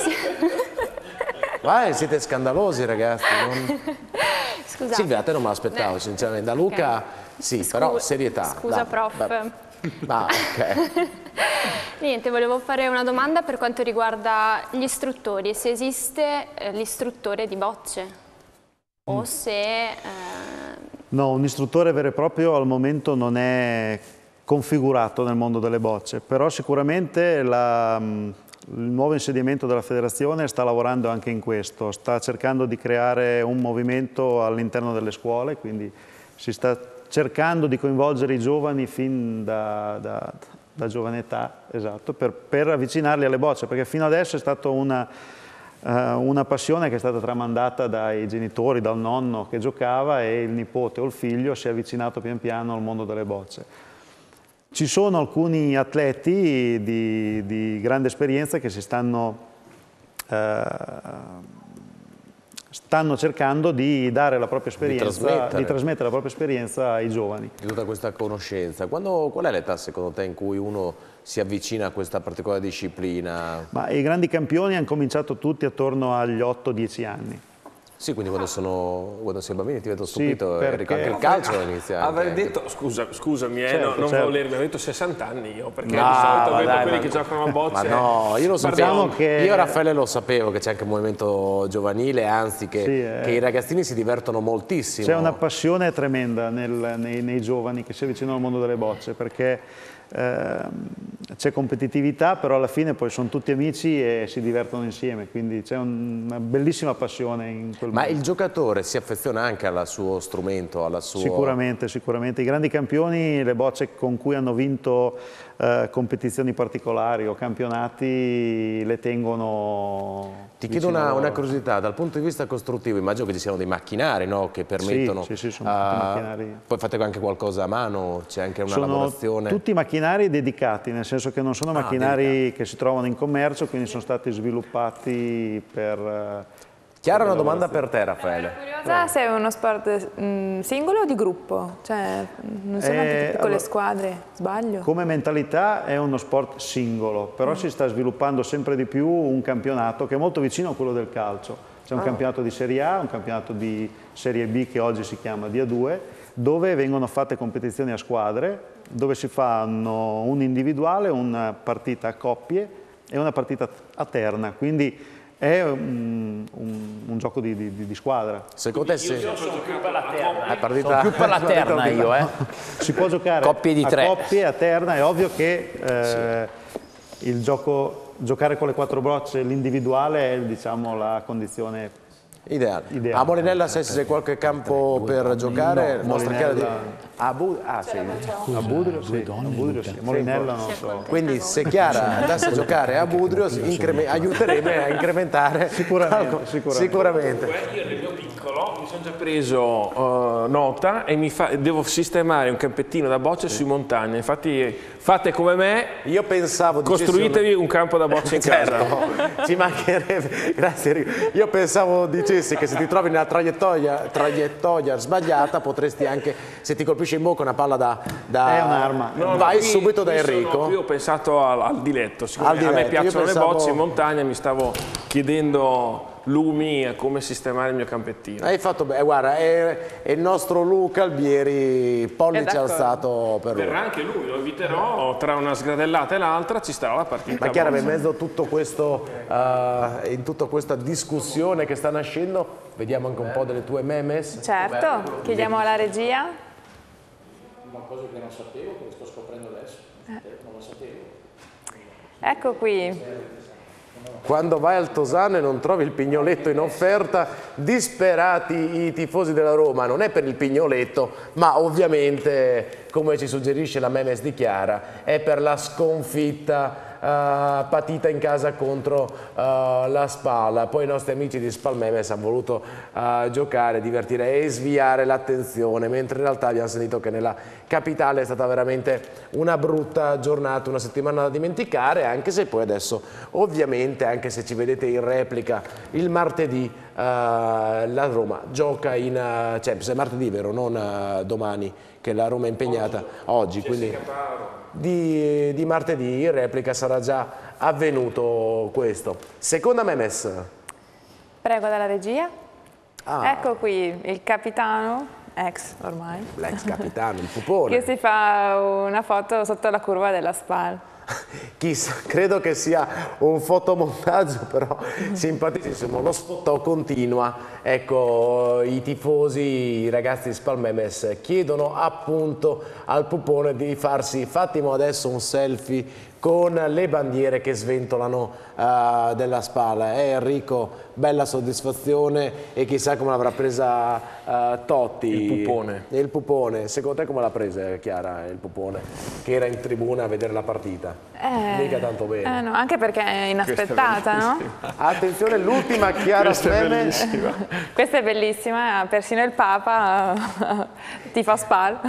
Vai, siete scandalosi ragazzi. non- Scusa. Silvia, a te non me l'aspettavo sinceramente, da Luca sì, Scu- però serietà. Scusa, dai, prof. dai. Ah, ok. Niente, volevo fare una domanda per quanto riguarda gli istruttori, se esiste eh, l'istruttore di bocce o Mm. se... eh, No, un istruttore vero e proprio al momento non è configurato nel mondo delle bocce, però sicuramente la, mh, il nuovo insediamento della federazione sta lavorando anche in questo, sta cercando di creare un movimento all'interno delle scuole, quindi si sta cercando di coinvolgere i giovani fin da, da- da giovane età, esatto, per, per avvicinarli alle bocce, perché fino adesso è stata una, eh, una passione che è stata tramandata dai genitori, dal nonno che giocava e il nipote o il figlio si è avvicinato pian piano al mondo delle bocce. Ci sono alcuni atleti di, di grande esperienza che si stanno, eh, stanno cercando di dare la propria esperienza, di trasmettere. di trasmettere la propria esperienza ai giovani. di tutta questa conoscenza. Quando- qual è l'età secondo te in cui uno si avvicina a questa particolare disciplina? Ma i grandi campioni hanno cominciato tutti attorno agli 8-10 anni. Sì, quindi quando sono quando sei bambino ti vedo Sì, stupito, perché- Enrico, anche il calcio inizia. anche- Avrei detto, scusa, scusami, eh, Certo, no- non certo. volermi, avevo detto 60 anni io, perché No, di solito vedo dai, quelli ma- che giocano a bocce. Ma no, io lo sapevo. Diciamo che- Io Raffaele lo sapevo che c'è anche un movimento giovanile, anzi che, Sì, eh. che i ragazzini si divertono moltissimo. C'è una passione tremenda nel- nei, nei giovani che si avvicinano al mondo delle bocce perché c'è competitività, però alla fine poi sono tutti amici e si divertono insieme, quindi c'è un- una bellissima passione in quel Ma mondo. il giocatore si affeziona anche al suo strumento, alla sua... Sicuramente, sicuramente. I grandi campioni, le bocce con cui hanno vinto eh, competizioni particolari o campionati le tengono. Ti chiedo una, a una curiosità, dal punto di vista costruttivo, immagino che ci siano dei macchinari no, che permettono... sì, sì, sono tutti ah, macchinari. Poi fate anche qualcosa a mano, c'è anche una Sono lavorazione... tutti macchinari dedicati, nel senso che non sono Ah, macchinari che si trovano in commercio, quindi sono stati sviluppati per... eh, Chiara, una domanda per te Raffaele. Curiosa se è uno sport mm, singolo o di gruppo? Cioè, non sono anche Eh, tutte piccole allora- squadre, sbaglio? Come mentalità è uno sport singolo, però si sta sviluppando sempre di più un campionato che è molto vicino a quello del calcio. C'è un Ah. campionato di Serie A, un campionato di Serie B che oggi si chiama D2, dove vengono fatte competizioni a squadre, dove si fanno un individuale, una partita a coppie e una partita a terna. Quindi è un, un- un gioco di, di- di squadra. Secondo te se... sono più per la terra. È partita... Sono più per la terna io, eh. Si può giocare Coppie di a tre. coppie, a terna, è ovvio che eh, il gioco, giocare con le quattro brocce, l'individuale è diciamo, la condizione Ideale. Ideale. A Molinella se c'è qualche campo per giocare, No, mostra chiara di... Molinella- A, Bu- ah, sì. a Budrio, sì, a Budrio sì, Molinella non so. Quindi se Chiara andasse a giocare a Budrio increme- aiuterebbe a incrementare Sicuramente, sicuramente. sicuramente. Io nel mio piccolo mi sono già preso eh, nota e mi fa- devo sistemare un campettino da bocce sui montagne. Infatti fate come me, Io pensavo dicessi costruitevi un campo da bocce in casa. Certo, ci mancherebbe. Grazie Enrico. Io pensavo dicessi che se ti trovi nella traiettoria, traiettoria sbagliata potresti anche, se ti colpisce in bocca una palla da... da- È un'arma. No, no, vai qui- subito da qui sono- Enrico. qui ho pensato al, al diletto, siccome Al a diletto, me io piacciono pensavo- le bocce in montagna, mi stavo chiedendo lumi a come sistemare il mio campettino. Hai fatto bene, guarda, è, è il nostro Luca Albieri, pollice alzato per lui. Verrà anche lui, lo inviterò, tra una sgradellata e l'altra ci starà la partita. Ma Chiara, a in mezzo a tutto questo, eh, in tutta questa discussione che sta nascendo, vediamo anche un po' delle tue memes. Certo, chiediamo alla regia. Una cosa che non sapevo, che sto scoprendo adesso. Non lo sapevo. Ecco qui. Quando vai al Tosano e non trovi il pignoletto in offerta, disperati i tifosi della Roma, non è per il pignoletto, ma ovviamente, come ci suggerisce la memes di Chiara, è per la sconfitta eh, patita in casa contro eh, la Spalla. Poi i nostri amici di Spal Memes hanno voluto eh, giocare, divertire e sviare l'attenzione, mentre in realtà abbiamo sentito che nella capitale è stata veramente una brutta giornata, una settimana da dimenticare, anche se poi adesso ovviamente, anche se ci vedete in replica il martedì, la Roma gioca in Champions, è martedì vero, non domani che la Roma è impegnata, oggi, quindi di, di martedì in replica sarà già avvenuto questo. Seconda memes. Prego dalla regia. Ah. Ecco qui il capitano, ex ormai, L'ex capitano, il pupone. che si fa una foto sotto la curva della SPAL. Chissà, credo che sia un fotomontaggio però simpaticissimo, lo spot continua, ecco i tifosi, i ragazzi di Spalmemes chiedono appunto al pupone di farsi, fattimo adesso un selfie con le bandiere che sventolano eh, della spalla. Eh, Enrico, bella soddisfazione e chissà come l'avrà presa eh, Totti. Il pupone. Il pupone, secondo te come l'ha presa Chiara il pupone che era in tribuna a vedere la partita? Eh, Mica tanto bene. eh no, anche perché è inaspettata, no? Attenzione, l'ultima Chiara. Questa è bellissima, eh, persino il Papa ti fa SPAL.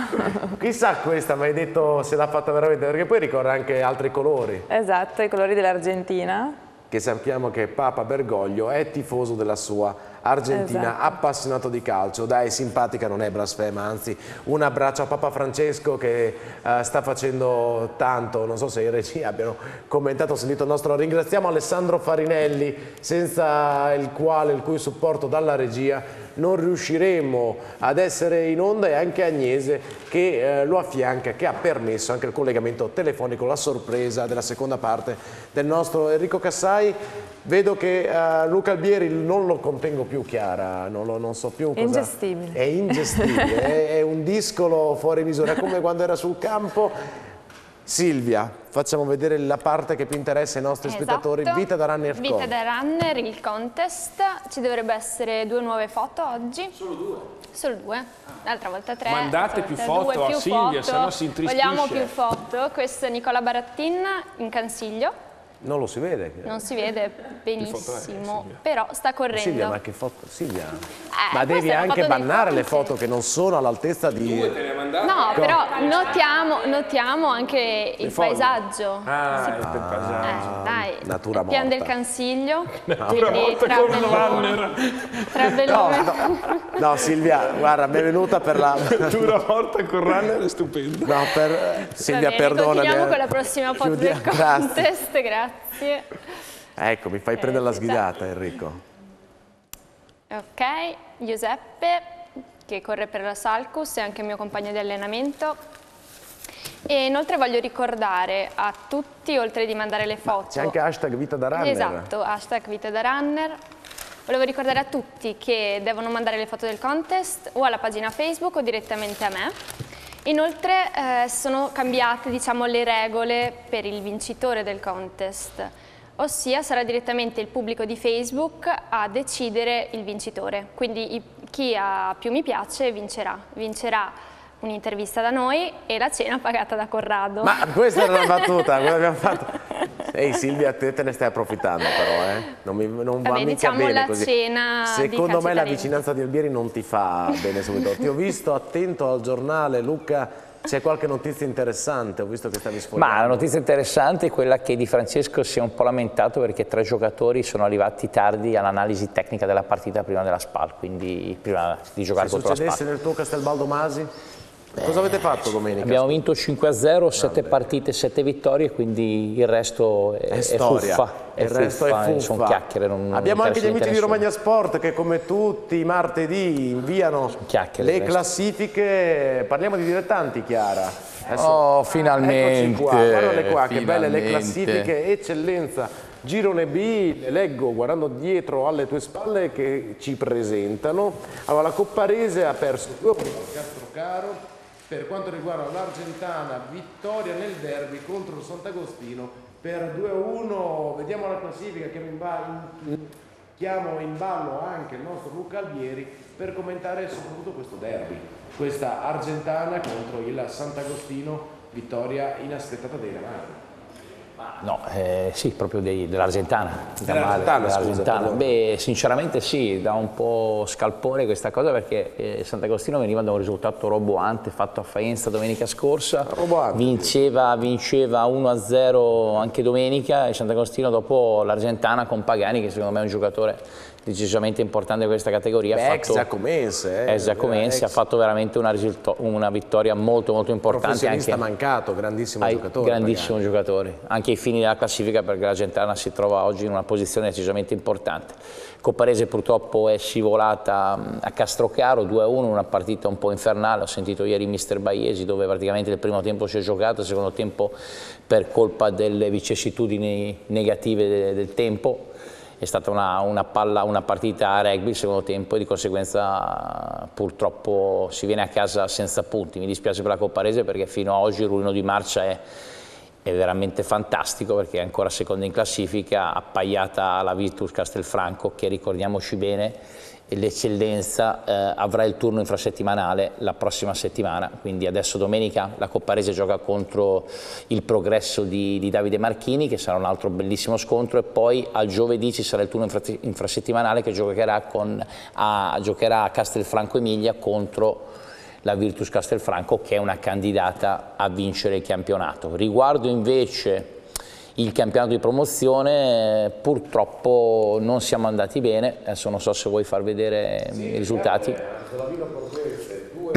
Chissà questa, ma hai detto se l'ha fatta veramente, perché poi ricorda anche altri colori, Esatto, i colori dell'Argentina. Che sappiamo che Papa Bergoglio è tifoso della sua argentina, Esatto. appassionato di calcio. Dai, simpatica, non è blasfema, anzi un abbraccio a Papa Francesco che eh, sta facendo tanto, non so se i regia abbiano commentato, ho sentito il nostro, ringraziamo Alessandro Farinelli, senza il quale, il cui supporto dalla regia non riusciremo ad essere in onda e anche Agnese che eh, lo affianca, che ha permesso anche il collegamento telefonico, la sorpresa della seconda parte del nostro Enrico Cassai. Vedo che eh, Luca Albieri non lo contengo più Chiara, non, lo, non so più cosa... È ingestibile. È ingestibile, è, è un discolo fuori misura, come quando era sul campo. Silvia, facciamo vedere la parte che più interessa ai nostri spettatori, Esatto. Vita da Runner Vita Com. da runner, il contest. Ci dovrebbe essere due nuove foto oggi. Solo due? Solo due. L'altra volta tre. Mandate più foto due, a più Silvia, foto. sennò si intristisce. Vogliamo più foto. Questo è Nicola Barattin in Cansiglio. Non lo si vede. Non si vede benissimo, però sta correndo. Silvia, ma che foto? Silvia. Eh, ma devi anche bannare le foto che non sono all'altezza di... No, però notiamo, notiamo anche il paesaggio. Ah, Si- il paesaggio. eh, dai, natura il pian del morta. Cansiglio. Natura morta tra con Bellone- runner. Tra No, no, no, Silvia, guarda, benvenuta per la... Natura morta con runner è stupendo. No, per... Silvia, bene, perdonami. Continuiamo eh. con la prossima foto Chiudiamo- del Grazie. contest, grazie. Ecco, mi fai prendere la sghidata, Enrico. Ok, Giuseppe che corre per la Salcus, è anche il mio compagno di allenamento. E inoltre voglio ricordare a tutti, oltre di mandare le foto... C'è anche hashtag Vita da Runner. Esatto, hashtag Vita da Runner. Volevo ricordare a tutti che devono mandare le foto del contest o alla pagina Facebook o direttamente a me. Inoltre eh, sono cambiate diciamo, le regole per il vincitore del contest, ossia sarà direttamente il pubblico di Facebook a decidere il vincitore. Quindi chi ha più mi piace vincerà. Vincerà un'intervista da noi e la cena pagata da Corrado. Ma questa era una battuta, quella abbiamo fatto. Ehi Silvia, te, te ne stai approfittando però, eh? Non, mi, non va Vabbè, mica diciamo bene la così. cena di Secondo me la vicinanza di Albieri non ti fa bene subito. Ti ho visto attento al giornale, Luca, c'è qualche notizia interessante, ho visto che stavi sfogliando. Ma la notizia interessante è quella che Di Francesco si è un po' lamentato perché tre giocatori sono arrivati tardi all'analisi tecnica della partita prima della SPAL, quindi prima di giocare Se contro la succedesse SPAL. nel tuo Castelbaldo Masi? Cosa avete fatto domenica? Abbiamo vinto 5-0, 7 partite, 7 vittorie, quindi il resto è, È storia, fuffa. È il resto fuffa, è fuffa. Sono chiacchiere. Non, non Abbiamo anche gli amici di a Romagna Sport che come tutti i martedì inviano le classifiche. Parliamo di dilettanti, Chiara. Adesso- Oh, finalmente, Eccoci qua, qua, che belle le finalmente. classifiche, eccellenza. Girone B, le leggo guardando dietro alle tue spalle che ci presentano. Allora, la Copparese ha perso 2 a Castrocaro. Per quanto riguarda l'Argentana, vittoria nel derby contro il Sant'Agostino per 2-1. Vediamo la classifica, in, ba- in- chiamo in ballo anche il nostro Luca Albieri per commentare soprattutto questo derby. Questa Argentana contro il Sant'Agostino, vittoria inaspettata dei Romani. No, eh, sì, proprio dell'Argentana. Dell'Argentana. Beh, sinceramente sì, dà un po' scalpore questa cosa perché eh, Sant'Agostino veniva da un risultato roboante fatto a Faenza domenica scorsa. Roboante. Vinceva, vinceva 1-0 anche domenica e Sant'Agostino dopo l'Argentana con Pagani che secondo me è un giocatore decisamente importante questa categoria. ha Beh, ex fatto- Giacomense. Eh, ex Giacomense, ha ex fatto veramente una, una vittoria molto molto importante. Anche, mancato, grandissimo giocatore. grandissimo giocatore, anche ai fini della classifica perché l'Argentana si trova oggi in una posizione decisamente importante. Copparese purtroppo è scivolata a Castrocaro 2-1, una partita un po' infernale, ho sentito ieri mister Baiesi dove praticamente il primo tempo si è giocato, il secondo tempo per colpa delle vicissitudini negative de- del tempo è stata una, una palla, una partita a rugby il secondo tempo e di conseguenza purtroppo si viene a casa senza punti. Mi dispiace per la Copparese perché fino ad oggi il ruino di marcia è, è veramente fantastico perché è ancora seconda in classifica, appaiata alla Virtus Castelfranco che ricordiamoci bene l'eccellenza eh, avrà il turno infrasettimanale la prossima settimana, quindi adesso domenica la Copparese gioca contro il progresso di, di Davide Marchini che sarà un altro bellissimo scontro e poi al giovedì ci sarà il turno infra- infrasettimanale che giocherà, con, a, giocherà a Castelfranco Emilia contro la Virtus Castelfranco che è una candidata a vincere il campionato. Riguardo invece il campionato di promozione purtroppo non siamo andati bene, adesso non so se vuoi far vedere sì, i risultati. Slavino Portuense 2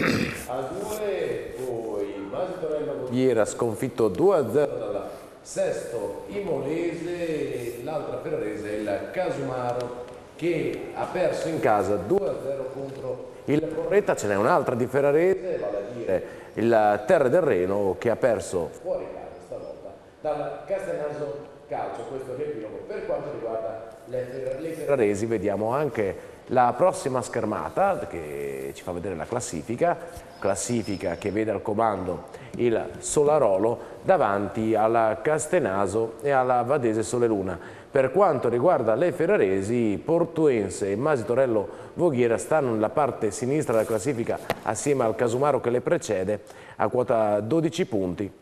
a 2, poi Masitorella Vogliera sconfitto 2 a 0 dalla Sesto Imolese, l'altra ferrarese è il Casumaro che ha perso in casa 2 a 0 contro il Porretta, ce n'è un'altra di Ferrarese, vale a dire il Terre del Reno che ha perso fuori dal Castenaso Calcio, questo è l'epilogo. Per quanto riguarda le, Ferraresi vediamo anche la prossima schermata che ci fa vedere la classifica, classifica che vede al comando il Solarolo davanti alla Castenaso e alla Vadese Sole Luna. Per quanto riguarda le Ferraresi, Portuense e Masitorello Voghiera stanno nella parte sinistra della classifica assieme al Casumaro che le precede a quota 12 punti,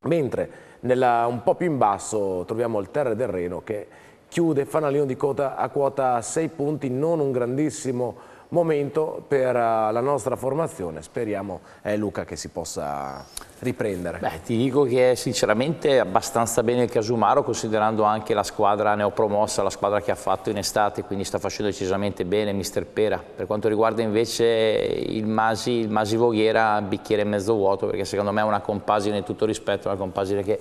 mentre nella, un po' più in basso troviamo il Terre del Reno che chiude Fanalino di Cota a quota 6 punti, non un grandissimo momento per eh, la nostra formazione. Speriamo, eh, Luca, che si possa riprendere. Beh, ti dico che è sinceramente abbastanza bene il Casumaro, considerando anche la squadra neopromossa, la squadra che ha fatto in estate, quindi sta facendo decisamente bene Mister Pera. Per quanto riguarda invece il Masi, il Masi Voghiera, bicchiere mezzo vuoto, perché secondo me è una compagine, tutto rispetto, una compagine che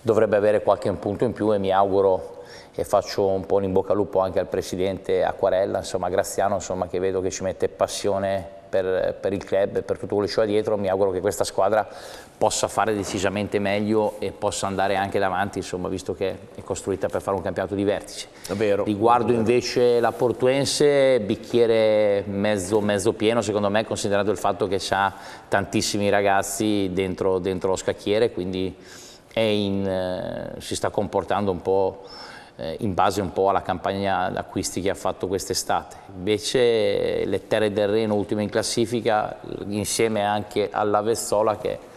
dovrebbe avere qualche punto in più e mi auguro e faccio un po' un in bocca al lupo anche al presidente Acquarella, insomma Graziano, insomma, che vedo che ci mette passione per, per il club e per tutto quello che c'è dietro, mi auguro che questa squadra possa fare decisamente meglio e possa andare anche davanti, insomma, visto che è costruita per fare un campionato di vertice. Davvero. Riguardo invece la Portuense, bicchiere mezzo, mezzo pieno secondo me, considerando il fatto che ha tantissimi ragazzi dentro, dentro lo scacchiere, quindi in, eh, si sta comportando un po' eh, in base un po' alla campagna d'acquisti che ha fatto quest'estate. Invece le Terre del Reno ultime in classifica insieme anche alla Vessola che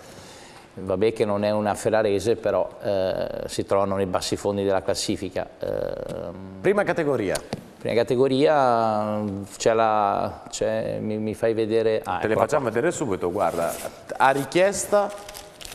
vabbè che non è una ferrarese però eh, si trovano nei bassi fondi della classifica. Eh, Prima categoria. Prima categoria la, mi, mi, fai vedere... Ah, Te le facciamo qua. vedere subito, guarda, a richiesta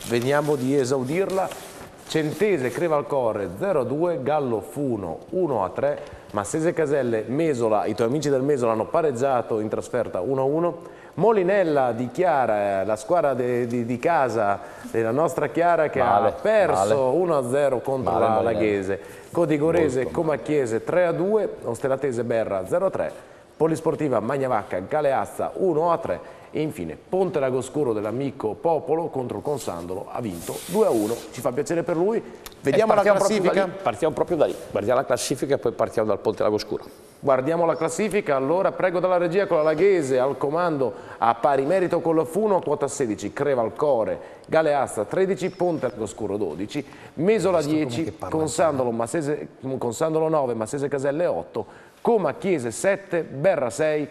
veniamo di esaudirla Centese Crevalcore 0-2, Gallo Funo 1-3, Massese Caselle, Mesola, i tuoi amici del Mesola hanno pareggiato in trasferta 1-1, Molinella di Chiara, la squadra de, di, di, casa della nostra Chiara che male, ha perso 1-0 contro male, la Laghese, Codigorese, Comacchiese 3-2, Ostelatese Berra 0-3, Polisportiva Magnavacca Galeazza 1-3 e infine Ponte Lago Scuro dell'amico Popolo contro il Consandolo ha vinto 2-1, ci fa piacere per lui. Vediamo la classifica. Proprio partiamo proprio da lì, guardiamo la classifica e poi partiamo dal Ponte Lago Scuro. Guardiamo la classifica, allora prego dalla regia con la Laghese al comando a pari merito con la Funo a quota 16, Crevalcore, Galeazza 13, Ponte Lago Scuro 12, Mesola 10, Consandolo, Massese, Consandolo 9, Massese Caselle 8, Coma Chiese 7, Berra 6,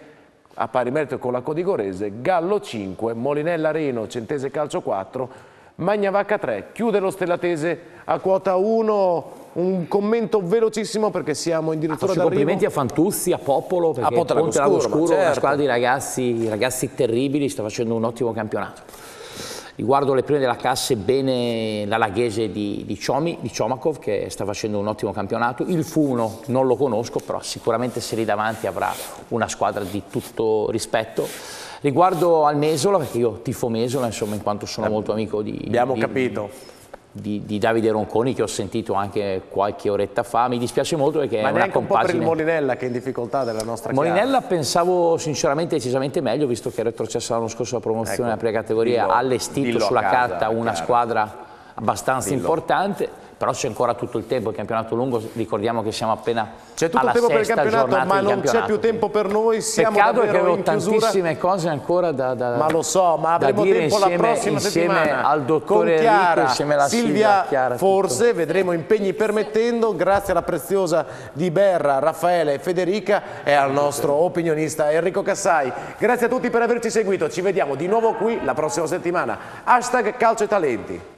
a pari merito con la Codigorese, Gallo 5, Molinella Reno, Centese Calcio 4, Magnavacca 3, chiude lo Stellatese a quota 1, un commento velocissimo perché siamo in dirittura d'arrivo. complimenti a Fantuzzi, a Popolo, perché a Ponte Lago Scuro, certo. una squadra di ragazzi, ragazzi terribili, sta facendo un ottimo campionato. Riguardo le prime della classe, bene la laghese di, di, Ciomi, di Ciomakov, che sta facendo un ottimo campionato. Il Funo non lo conosco, però sicuramente se lì davanti avrà una squadra di tutto rispetto. Riguardo al Mesola, perché io tifo Mesola, insomma, in quanto sono molto amico di... Abbiamo di, capito di, di, Davide Ronconi che ho sentito anche qualche oretta fa. Mi dispiace molto perché Ma è una compagine... un po' per il Molinella che è in difficoltà della nostra Molinella pensavo sinceramente decisamente meglio, visto che è retrocesso l'anno scorso la promozione ecco, nella prima categoria, ha allestito sulla casa, carta una chiaro. squadra abbastanza dillo. importante però c'è ancora tutto il tempo, il campionato lungo, ricordiamo che siamo appena C'è tutto il tempo per il campionato, ma non c'è più tempo per noi, siamo Peccato che avevo tantissime cose ancora da, da Ma lo so, ma avremo tempo insieme, la prossima settimana al dottore con Chiara, Enrico, insieme alla Silvia, Silvia Chiara, forse, tutto. vedremo impegni permettendo, grazie alla preziosa di Berra, Raffaele e Federica e al nostro opinionista Enrico Cassai. Grazie a tutti per averci seguito, ci vediamo di nuovo qui la prossima settimana. Hashtag Calcio e Talenti.